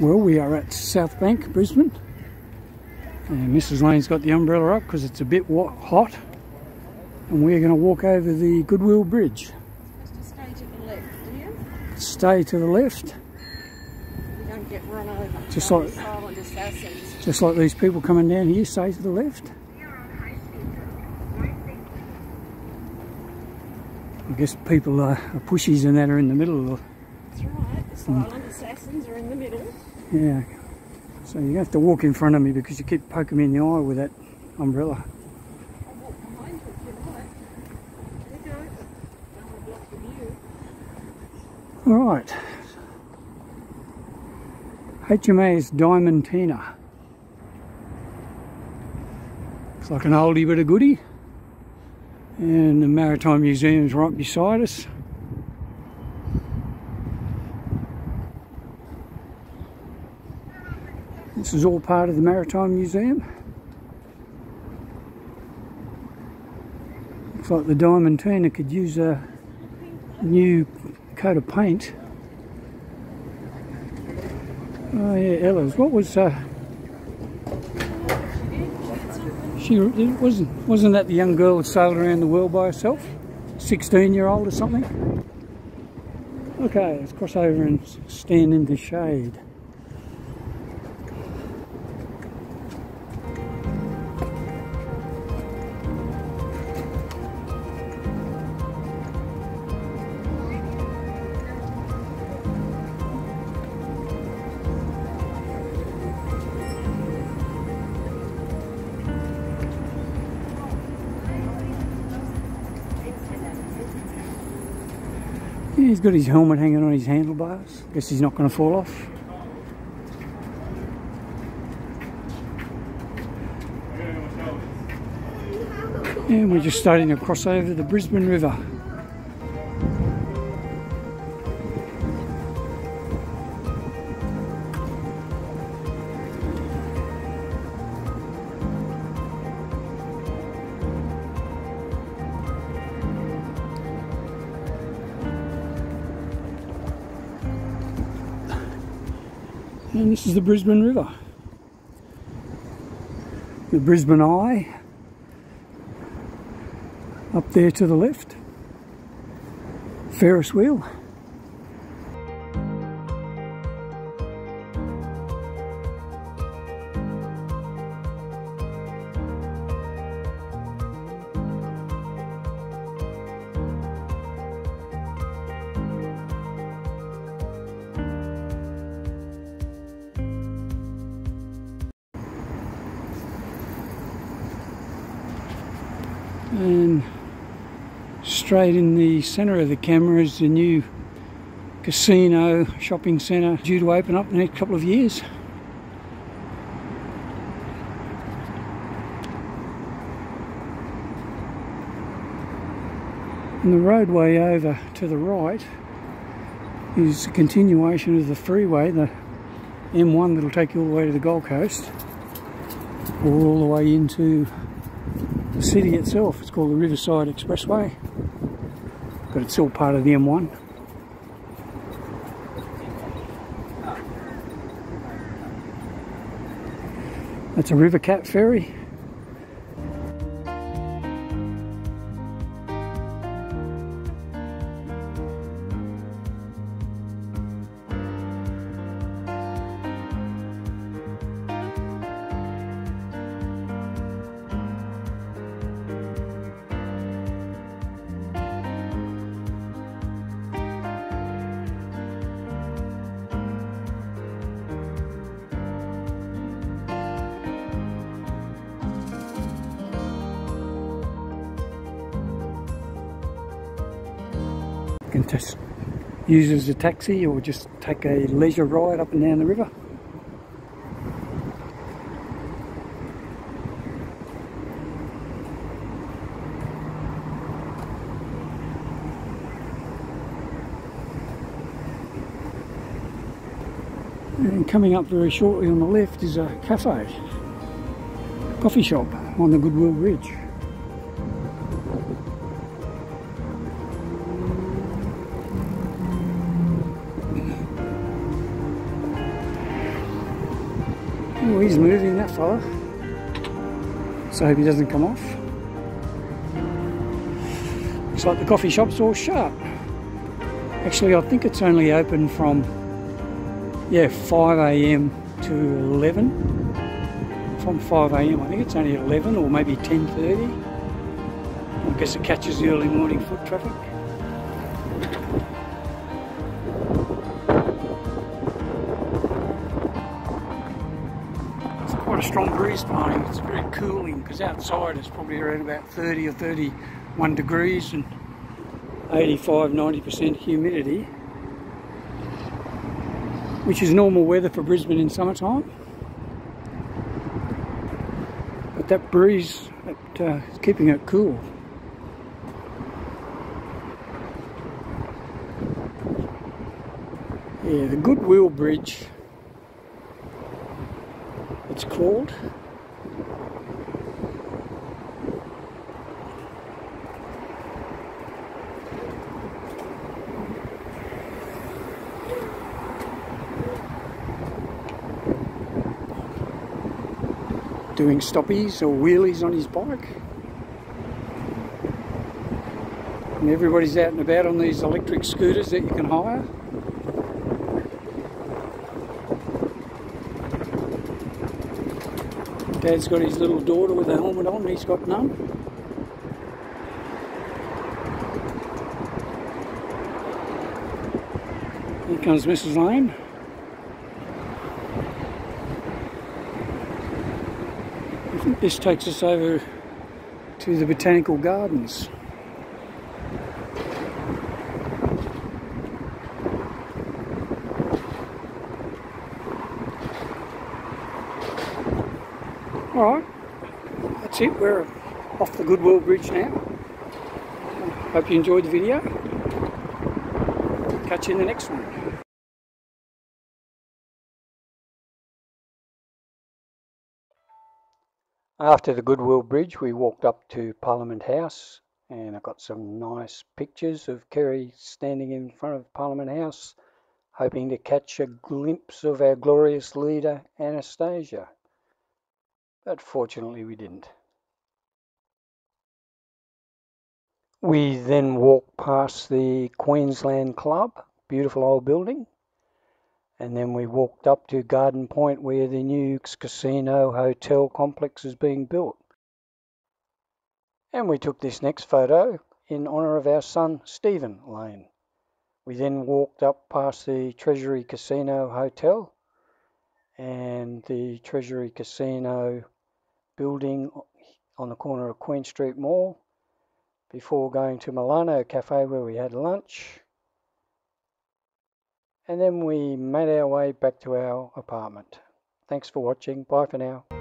Well, we are at South Bank, Brisbane. And Mrs. Lane's got the umbrella up because it's a bit hot. And we're going to walk over the Goodwill Bridge. stay to the left, do you? Stay to the left. You don't get run over. Just like, just like these people coming down here, stay to the left. I guess people are, are pushies and that are in the middle. Right. The silent assassins are in the middle. Yeah. So you have to walk in front of me because you keep poking me in the eye with that umbrella. All right. HMAS Diamantina. Looks like an oldie but a goodie and the Maritime Museum is right beside us. This is all part of the Maritime Museum. Looks like the Diamond Diamantina could use a new coat of paint. Oh yeah, Ella's. What was uh, She wasn't wasn't that the young girl that sailed around the world by herself? 16 year old or something? Okay, let's cross over and stand in the shade. He's got his helmet hanging on his handlebars. Guess he's not going to fall off. And we're just starting to cross over the Brisbane River. And this is the Brisbane River. The Brisbane Eye. Up there to the left. Ferris wheel. And straight in the centre of the camera is the new casino shopping centre due to open up in the next couple of years. And the roadway over to the right is a continuation of the freeway, the M1 that'll take you all the way to the Gold Coast or all the way into the city itself. It's called the Riverside Expressway, but it's still part of the M1. That's a Rivercat ferry. Just use as a taxi or just take a leisure ride up and down the river. And coming up very shortly on the left is a cafe, coffee shop on the Goodwill Bridge. Oh, he's moving, that fella. So I hope he doesn't come off. Looks like the coffee shop's all shut. Actually, I think it's only open from, yeah, 5am to 11 from 5am. I think it's only 11 or maybe 10.30. I guess it catches the early morning foot traffic. A strong breeze blowing. It's very cooling because outside it's probably around about 30 or 31 degrees and 85 90% humidity which is normal weather for Brisbane in summertime but that breeze it, uh, is keeping it cool yeah the Goodwill Bridge it's called doing stoppies or wheelies on his bike. And everybody's out and about on these electric scooters that you can hire. Dad's got his little daughter with a helmet on, he's got none. Here comes Mrs. Lane. I think this takes us over to the Botanical Gardens. That's it, we're off the Goodwill Bridge now. Hope you enjoyed the video. Catch you in the next one. After the Goodwill Bridge, we walked up to Parliament House and I got some nice pictures of Kerry standing in front of Parliament House, hoping to catch a glimpse of our glorious leader, Annastacia. But fortunately, we didn't. We then walked past the Queensland Club, beautiful old building, and then we walked up to Garden Point where the new casino hotel complex is being built. And we took this next photo in honour of our son Stephen Lane. We then walked up past the Treasury Casino Hotel and the Treasury Casino building on the corner of Queen Street Mall before going to Milano Cafe where we had lunch and then we made our way back to our apartment. Thanks for watching. Bye for now.